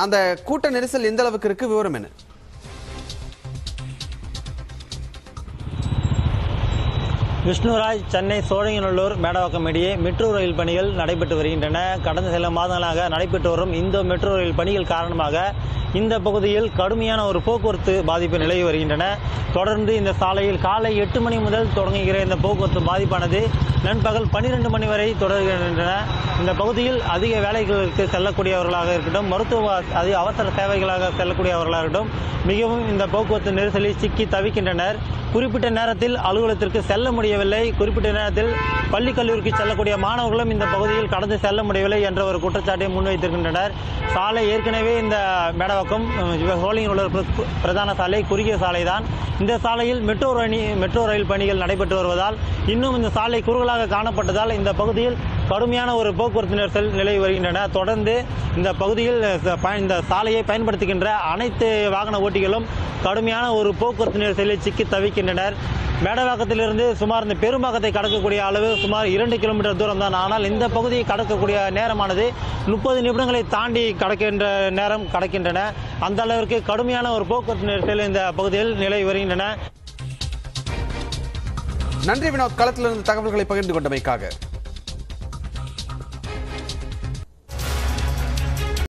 அந்த கூட்ட நெரிசல் எந்த அளவுக்கு இருக்கு விவரம் என்ன? விஷ்ணுராஜ் சென்னை சோழங்கநல்லூர் மேடவாக்கம் இடையே மெட்ரோ ரயில் பணிகள் நடைபெற்று வருகின்றன. கடந்த சில மாதங்களாக நடைபெற்று வரும் இந்த மெட்ரோ ரயில் பணிகள் காரணமாக இந்த பகுதியில் கடுமையான ஒரு போக்குவரத்து பாதிப்பு நிலவி வருகின்றன. தொடர்ந்து இந்த சாலையில் காலை எட்டு மணி முதல் தொடங்குகிற இந்த போக்குவரத்து பாதிப்பானது நண்பகல் பன்னிரெண்டு மணி வரை தொடர்கின்றன. இந்த பகுதியில் அதிக வேலைகளுக்கு செல்லக்கூடியவர்களாக இருக்கட்டும் மருத்துவ அதிக அவசர சேவைகளாக செல்லக்கூடியவர்களாக இருக்கட்டும் மிகவும் இந்த போக்குவரத்து நெரிசலில் சிக்கி தவிக்கின்றனர். குறிப்பிட்ட நேரத்தில் அலுவலகத்திற்கு செல்ல முடியும் முடியவில்லை. குறிப்பிட்ட நேரத்தில் பள்ளி கல்லூரிக்கு செல்லக்கூடிய மாணவர்களும் இந்த பகுதியில் கடந்து செல்ல முடியவில்லை என்ற ஒரு குற்றச்சாட்டை முன்வைத்திருக்கின்றனர். சாலை ஏற்கனவே இந்த மேடவாக்கம் சோழிங்கர் உள்ள பிரதான சாலை குறுகிய சாலை தான் இந்த சாலையில் மெட்ரோ ரயில் மெட்ரோ ரயில் பணிகள் நடைபெற்று வருவதால் இன்னும் இந்த சாலை குறுகலாக காணப்பட்டதால் இந்த பகுதியில் கடுமையான ஒரு போக்குவரத்து நெரிசல் நிலவி வருகின்றன. தொடர்ந்து இந்த பகுதியில் இந்த சாலையை பயன்படுத்துகின்ற அனைத்து வாகன ஓட்டிகளும் கடுமையான ஒரு போக்குவரத்து நெரிசலில் சிக்கி தவிக்கின்றனர். மேடவாக்கத்திலிருந்து சுமார் இந்த பெரும்பாக்கத்தை கடக்கக்கூடிய அளவு சுமார் இரண்டு கிலோமீட்டர் தூரம் தான். ஆனால் இந்த பகுதியை கடக்கக்கூடிய நேரமானது முப்பது நிமிடங்களை தாண்டி கடக்கின்ற நேரம் கடக்கின்றன. அந்த அளவிற்கு கடுமையான ஒரு போக்குவரத்து நெரிசல் இந்த பகுதியில் நிலவி வருகின்றன. நன்றி வினோத். களத்திலிருந்து தகவல்களை பகிர்ந்து கொண்டமைக்காக.